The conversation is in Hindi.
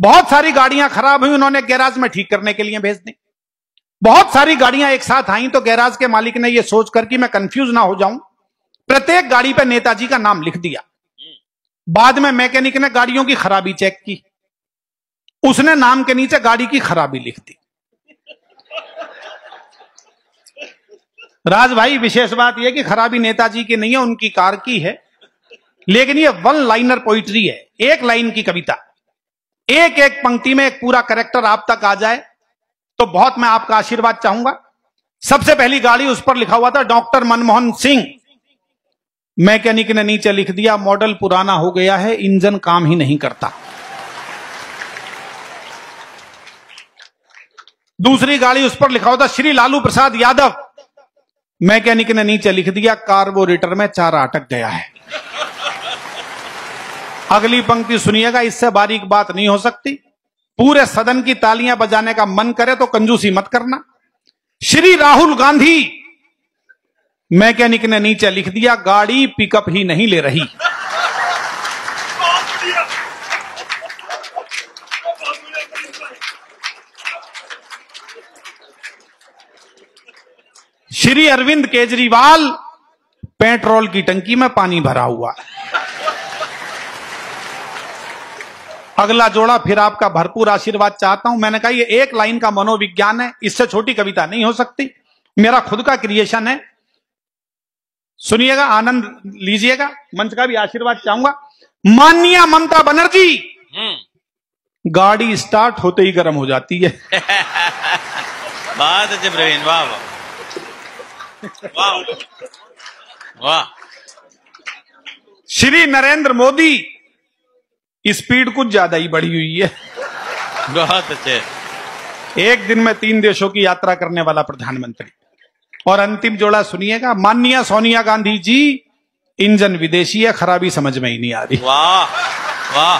बहुत सारी गाड़ियाँ खराब हुई, उन्होंने गैराज में ठीक करने के लिए भेज दी। बहुत सारी गाड़ियाँ एक साथ आई तो गैराज के मालिक ने यह सोचकर कि मैं कंफ्यूज ना हो जाऊँ। प्रत्येक गाड़ी पर नेताजी का नाम लिख दिया। बाद में मैकेनिक ने गाड़ियों की खराबी चेक की। उसने नाम के नीचे गाड़ी की खराबी लिख दी। राज भाई, विशेष बात यह कि खराबी नेताजी की नहीं है, उनकी कार की है। लेकिन यह वन लाइनर पोइट्री है, एक लाइन की कविता। एक एक पंक्ति में एक पूरा करेक्टर आप तक आ जाए तो बहुत मैं आपका आशीर्वाद चाहूँगा। सबसे पहली गाड़ी उस पर लिखा हुआ था, डॉक्टर मनमोहन सिंह। मैकेनिक ने नीचे लिख दिया, मॉडल पुराना हो गया है, इंजन काम ही नहीं करता। दूसरी गाड़ी उस पर लिखा हुआ था, श्री लालू प्रसाद यादव। मैकेनिक ने नीचे लिख दिया कार्बोरेटर में चारा अटक गया है। अगली पंक्ति सुनिएगा, इससे बारीक बात नहीं हो सकती। पूरे सदन की तालियाँ बजाने का मन करे तो कंजूसी मत करना। श्री राहुल गांधी, मैकेनिक ने नीचे लिख दिया, गाड़ी पिकअप ही नहीं ले रही। श्री अरविंद केजरीवाल, पेट्रोल की टंकी में पानी भरा हुआ। अगला जोड़ा फिर आपका भरपूर आशीर्वाद चाहता हूँ। मैंने कहा ये एक लाइन का मनोविज्ञान है इससे छोटी कविता नहीं हो सकती। मेरा खुद का क्रिएशन है। सुनिएगा आनंद लीजिएगा। मंच का भी आशीर्वाद चाहूँगा। माननीय ममता बनर्जी। गाड़ी स्टार्ट होते ही गर्म हो जाती है। बहुत अच्छे प्रवीण वाह। वाह वाह। श्री नरेंद्र मोदी। स्पीड कुछ ज़्यादा ही बढ़ी हुई है। बहुत अच्छे। एक दिन में तीन देशों की यात्रा करने वाला प्रधानमंत्री। और अंतिम जोड़ा सुनिएगा माननीय सोनिया गांधी जी इंजन विदेशी है खराबी समझ में ही नहीं आ रही। वाह वाह।